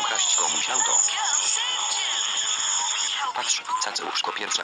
Ukraść komuś auto. Patrz, cacy łóżko pierwsze.